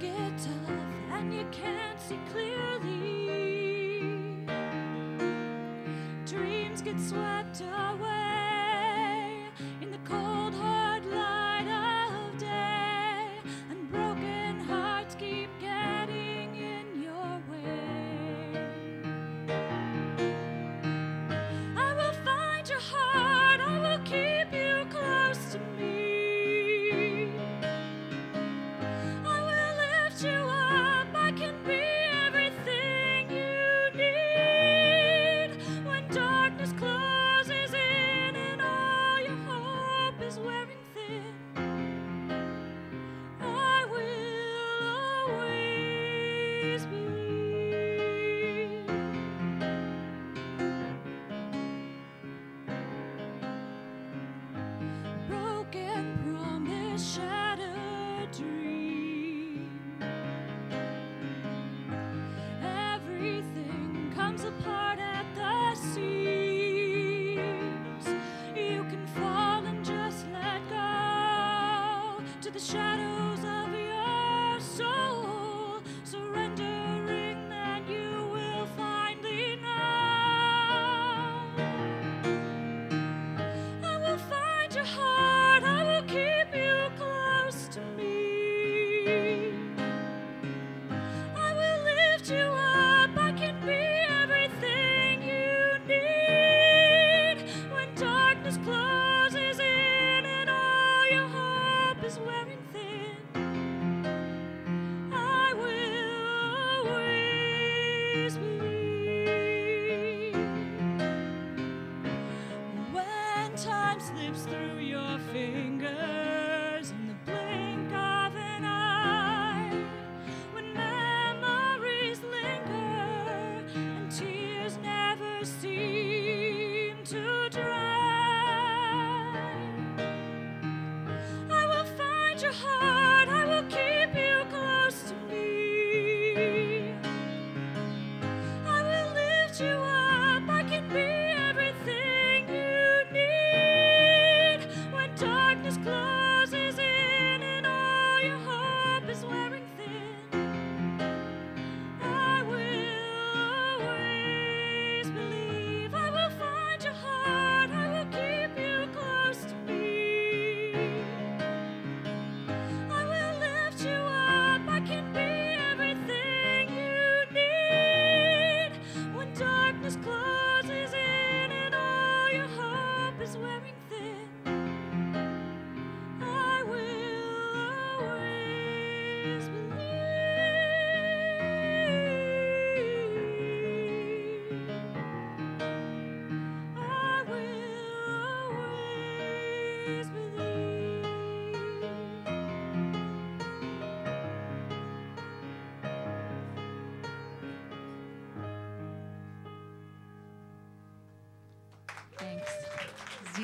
get tough and you can't see clearly, dreams get swept up. time slips through your fingers.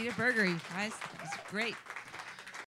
Zita Berger, guys. It was great.